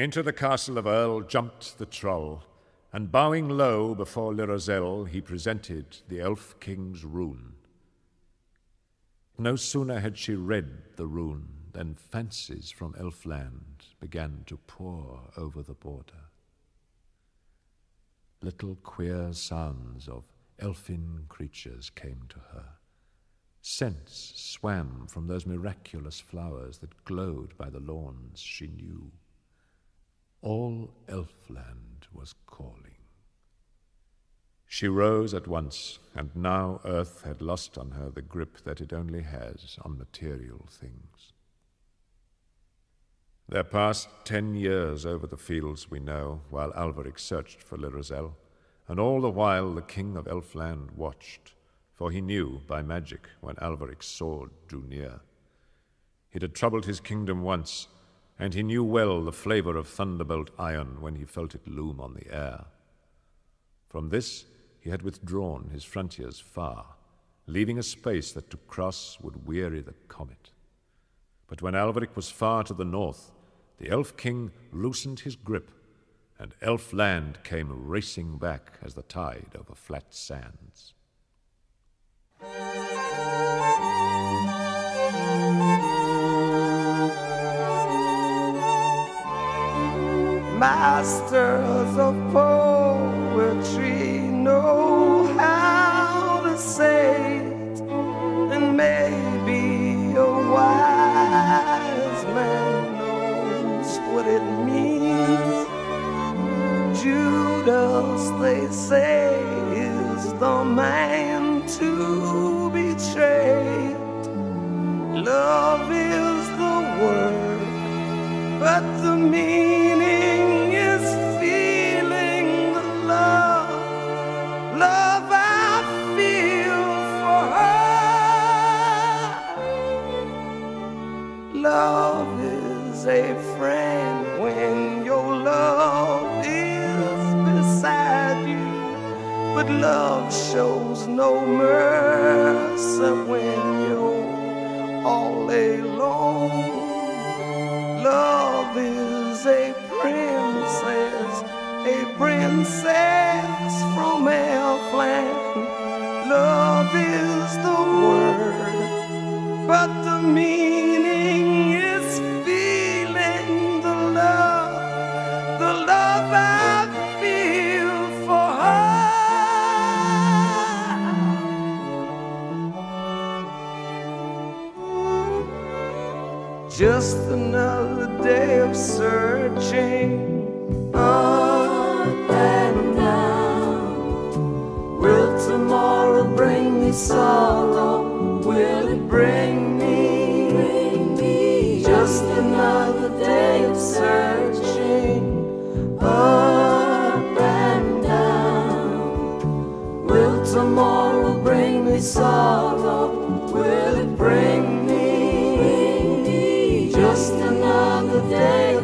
Into the castle of Erl jumped the troll, and bowing low before Lirazel, he presented the elf king's rune. No sooner had she read the rune than fancies from elfland began to pour over the border. Little queer sounds of elfin creatures came to her. Scents swam from those miraculous flowers that glowed by the lawns she knew. All Elfland was calling. She rose at once, and now earth had lost on her the grip that it only has on material things. There passed ten years over the fields we know, while Alveric searched for Lirazel, and all the while the king of Elfland watched, for he knew by magic when Alveric's sword drew near. It had troubled his kingdom once, and he knew well the flavor of thunderbolt iron when he felt it loom on the air. From this he had withdrawn his frontiers far, leaving a space that to cross would weary the comet. But when Alveric was far to the north, the Elf King loosened his grip, and Elf land came racing back as the tide over flat sands. Masters of poetry know how to say it, and maybe a wise man knows what it means. Judas, they say, is the man to be Love is a friend when your love is beside you. But love shows no mercy when you're all alone. Love is a princess, a princess from Elfland. Love is the word, but the meaning Just another day of searching up and down. Will tomorrow bring me sorrow? Will it bring me, bring me just another day of searching up and down? Will tomorrow bring me sorrow?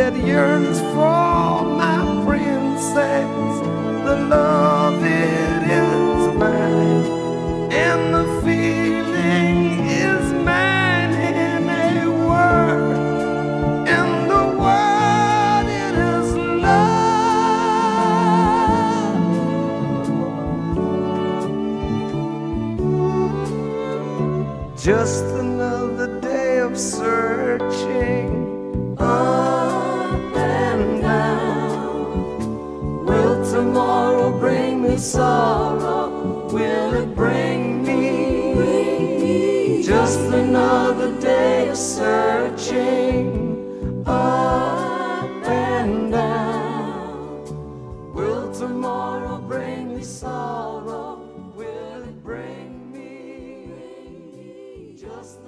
that yearns for my princess. The love it is mine. And the feeling is mine in a word. And the word it is love. Just another day of searching sorrow will it bring me? Bring me Just another day of searching up and down. Will tomorrow bring me sorrow? Will it bring me? Just